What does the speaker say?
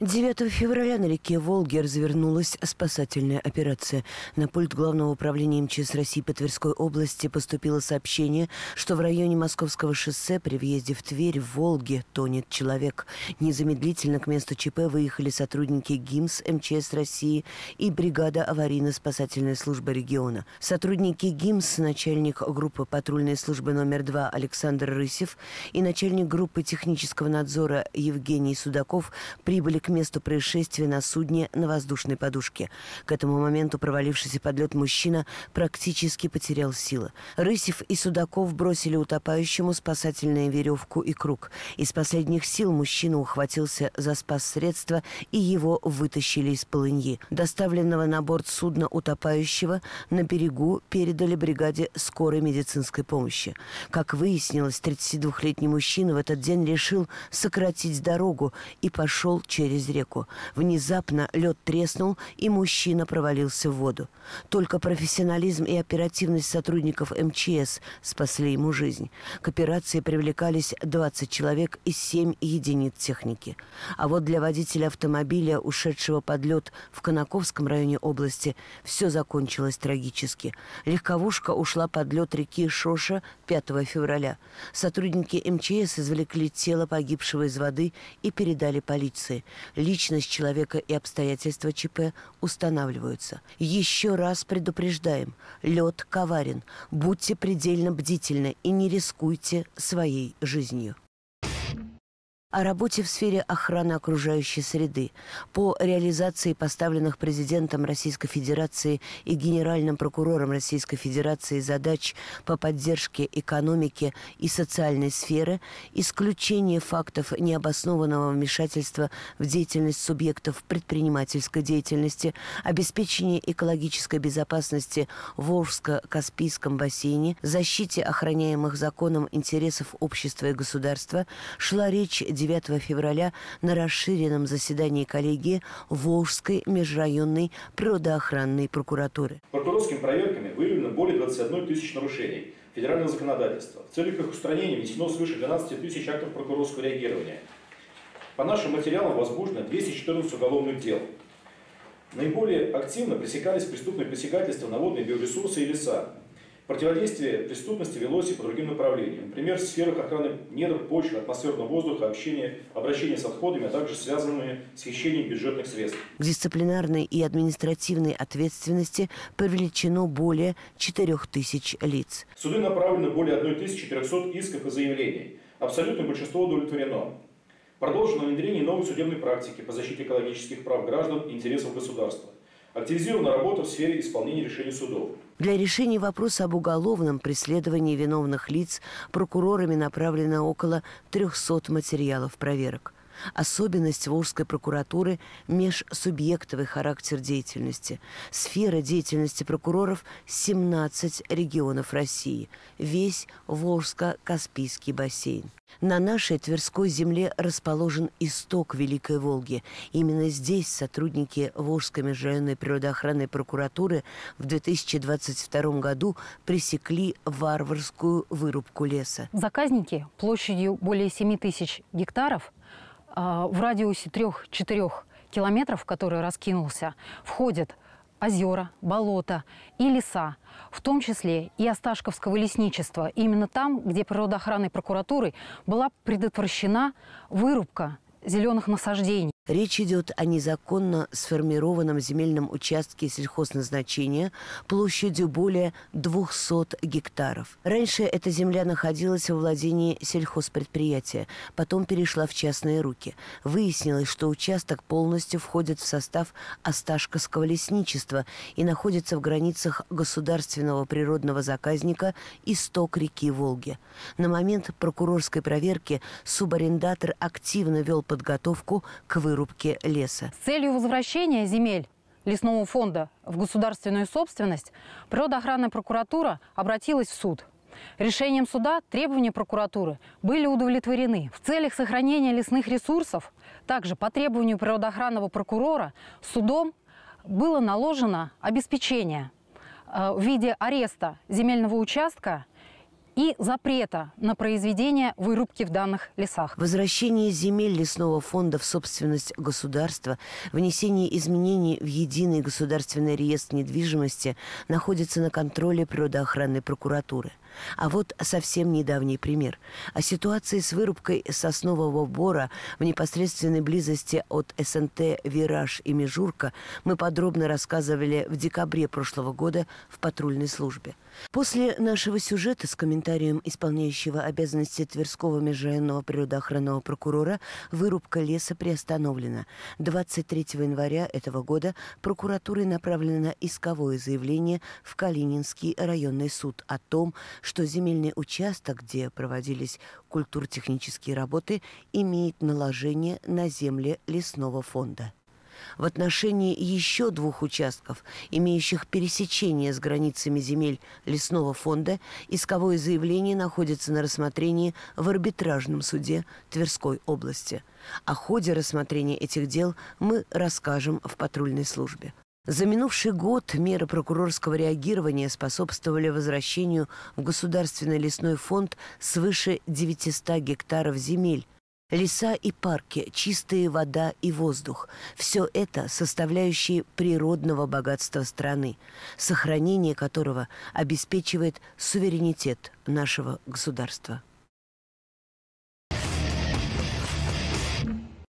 9 февраля на реке Волге развернулась спасательная операция. На пульт Главного управления МЧС России по Тверской области поступило сообщение, что в районе Московского шоссе при въезде в Тверь в Волге тонет человек. Незамедлительно к месту ЧП выехали сотрудники ГИМС МЧС России и бригада аварийно-спасательной службы региона. Сотрудники ГИМС, начальник группы патрульной службы номер 2 Александр Рысев и начальник группы технического надзора Евгений Судаков прибыли к месту происшествия на судне на воздушной подушке. К этому моменту провалившийся под лед мужчина практически потерял силы. Рысев и Судаков бросили утопающему спасательную веревку и круг. Из последних сил мужчина ухватился за спас средства и его вытащили из полыньи. Доставленного на борт судна утопающего на берегу передали бригаде скорой медицинской помощи. Как выяснилось, 32-летний мужчина в этот день решил сократить дорогу и пошел через через реку. Внезапно лед треснул, и мужчина провалился в воду. Только профессионализм и оперативность сотрудников МЧС спасли ему жизнь. К операции привлекались 20 человек и 7 единиц техники. А вот для водителя автомобиля, ушедшего под лед в Конаковском районе области, все закончилось трагически. Легковушка ушла под лед реки Шоша 5 февраля. Сотрудники МЧС извлекли тело погибшего из воды и передали полиции. Личность человека и обстоятельства ЧП устанавливаются. Еще раз предупреждаем. Лед коварен. Будьте предельно бдительны и не рискуйте своей жизнью о работе в сфере охраны окружающей среды, по реализации поставленных президентом Российской Федерации и генеральным прокурором Российской Федерации задач по поддержке экономики и социальной сферы, исключение фактов необоснованного вмешательства в деятельность субъектов предпринимательской деятельности, обеспечение экологической безопасности в Волжско-Каспийском бассейне, защите охраняемых законом интересов общества и государства. Шла речь 9 февраля на расширенном заседании коллегии Волжской межрайонной природоохранной прокуратуры. Прокурорскими проверками выявлено более 21 тысяч нарушений федерального законодательства. В целях их устранения внесено свыше 12 тысяч актов прокурорского реагирования. По нашим материалам возбуждено 214 уголовных дел. Наиболее активно пресекались преступные посягательства на водные биоресурсы и леса, Противодействие преступности велось и по другим направлениям. Например, в сферах охраны недр, почвы, атмосферного воздуха, общения, обращения с отходами, а также связанные с хищением бюджетных средств. К дисциплинарной и административной ответственности привлечено более 4000 лиц. В суды направлено более 1400 исков и заявлений. Абсолютное большинство удовлетворено. Продолжено внедрение новой судебной практики по защите экологических прав граждан и интересов государства. Активизирована работа в сфере исполнения решений судов. Для решения вопроса об уголовном преследовании виновных лиц прокурорами направлено около 300 материалов проверок. Особенность Волжской прокуратуры – межсубъектовый характер деятельности. Сфера деятельности прокуроров – 17 регионов России. Весь Волжско-Каспийский бассейн. На нашей Тверской земле расположен исток Великой Волги. Именно здесь сотрудники Волжской межрайонной природоохранной прокуратуры в 2022 году пресекли варварскую вырубку леса. Заказники площадью более 7 тысяч гектаров в радиусе 3-4 километров, который раскинулся, входят озера, болота и леса, в том числе и Осташковского лесничества. Именно там, где природоохранной прокуратурой была предотвращена вырубка зеленых насаждений. Речь идет о незаконно сформированном земельном участке сельхозназначения площадью более 200 гектаров. Раньше эта земля находилась во владении сельхозпредприятия, потом перешла в частные руки. Выяснилось, что участок полностью входит в состав Осташковского лесничества и находится в границах государственного природного заказника «Исток реки Волги». На момент прокурорской проверки субарендатор активно вел подготовку к вырубке вырубки леса. С целью возвращения земель лесного фонда в государственную собственность природоохранная прокуратура обратилась в суд. Решением суда требования прокуратуры были удовлетворены. В целях сохранения лесных ресурсов, также по требованию природоохранного прокурора, судом было наложено обеспечение э, в виде ареста земельного участка и запрета на произведение вырубки в данных лесах. Возвращение земель лесного фонда в собственность государства, внесение изменений в единый государственный реестр недвижимости находится на контроле природоохранной прокуратуры – а вот совсем недавний пример. О ситуации с вырубкой соснового бора в непосредственной близости от СНТ «Вираж» и «Межурка» мы подробно рассказывали в декабре прошлого года в патрульной службе. После нашего сюжета с комментарием исполняющего обязанности Тверского межрайонного природоохранного прокурора вырубка леса приостановлена. 23 января этого года прокуратурой направлено исковое заявление в Калининский районный суд о том, что земельный участок, где проводились культуртехнические работы, имеет наложение на земли лесного фонда. В отношении еще двух участков, имеющих пересечение с границами земель лесного фонда, исковое заявление находится на рассмотрении в арбитражном суде Тверской области. О ходе рассмотрения этих дел мы расскажем в патрульной службе. За минувший год меры прокурорского реагирования способствовали возвращению в Государственный лесной фонд свыше 900 гектаров земель, Леса и парки, чистая вода и воздух – все это составляющие природного богатства страны, сохранение которого обеспечивает суверенитет нашего государства.